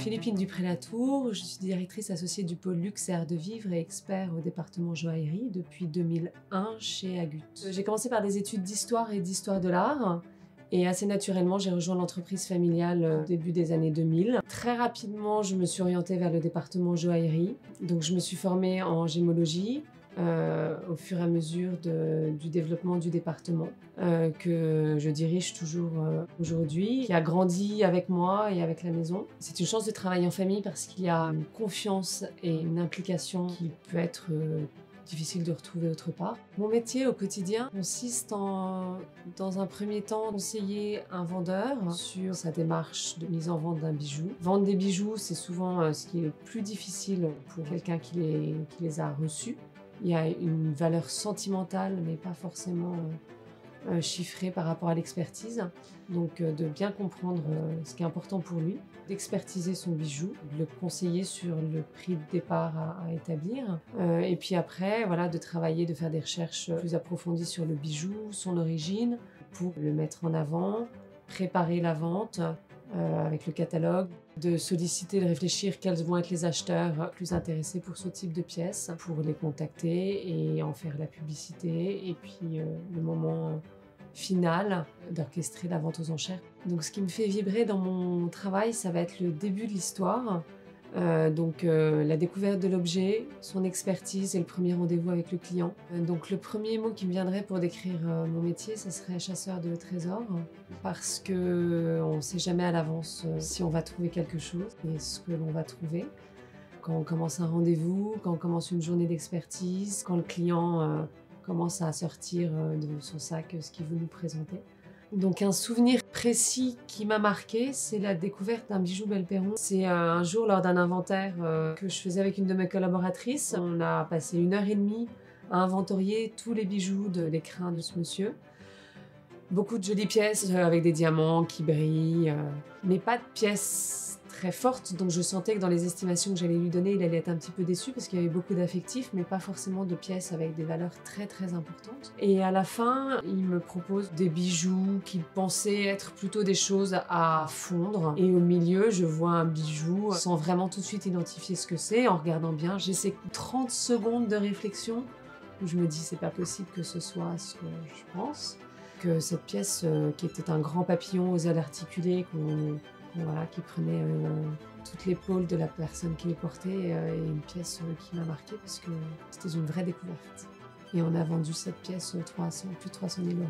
Philippine Dupré-Latour, je suis directrice associée du pôle luxe et art de vivre et expert au département joaillerie depuis 2001 chez Agut. J'ai commencé par des études d'histoire et d'histoire de l'art. Et assez naturellement, j'ai rejoint l'entreprise familiale au début des années 2000. Très rapidement, je me suis orientée vers le département joaillerie. Donc, je me suis formée en gémologie, euh, au fur et à mesure du développement du département euh, que je dirige toujours euh, aujourd'hui, qui a grandi avec moi et avec la maison. C'est une chance de travailler en famille parce qu'il y a une confiance et une implication qui peut être difficile de retrouver autre part. Mon métier au quotidien consiste en, dans un premier temps, conseiller un vendeur sur sa démarche de mise en vente d'un bijou. Vendre des bijoux, c'est souvent ce qui est le plus difficile pour quelqu'un qui les a reçus. Il y a une valeur sentimentale, mais pas forcément euh, euh, chiffrée par rapport à l'expertise. Donc euh, de bien comprendre ce qui est important pour lui, d'expertiser son bijou, de le conseiller sur le prix de départ à, à établir. Et puis après, voilà, de travailler, de faire des recherches plus approfondies sur le bijou, son origine, pour le mettre en avant, préparer la vente, avec le catalogue, de solliciter, de réfléchir quels vont être les acheteurs plus intéressés pour ce type de pièces, pour les contacter et en faire la publicité, et puis euh, le moment final d'orchestrer la vente aux enchères. Donc ce qui me fait vibrer dans mon travail, ça va être le début de l'histoire, euh, donc euh, la découverte de l'objet, son expertise et le premier rendez-vous avec le client. Euh, donc le premier mot qui me viendrait pour décrire mon métier, ce serait chasseur de trésors, parce que on ne sait jamais à l'avance si on va trouver quelque chose et ce que l'on va trouver. Quand on commence un rendez-vous, quand on commence une journée d'expertise, quand le client commence à sortir de son sac ce qu'il veut nous présenter. Donc un souvenir précis qui m'a marqué, c'est la découverte d'un bijou Belperron. C'est euh, un jour lors d'un inventaire euh, que je faisais avec une de mes collaboratrices. On a passé une heure et demie à inventorier tous les bijoux de l'écrin de ce monsieur. Beaucoup de jolies pièces euh, avec des diamants qui brillent, mais pas de pièces très fortes. Donc je sentais que dans les estimations que j'allais lui donner, il allait être un petit peu déçu parce qu'il y avait beaucoup d'affectifs, mais pas forcément de pièces avec des valeurs très très importantes. Et à la fin, il me propose des bijoux qu'il pensait être plutôt des choses à fondre. Et au milieu, je vois un bijou sans vraiment tout de suite identifier ce que c'est. En regardant bien, j'ai ces 30 secondes de réflexion où je me dis c'est pas possible que ce soit ce que je pense que cette pièce euh, qui était un grand papillon aux ailes articulées qu'on- voilà, qui prenait euh, toute l'épaule de la personne qui les portait euh, est une pièce euh, qui m'a marquée parce que c'était une vraie découverte. Et on a vendu cette pièce euh, 300, plus de 300 000 euros.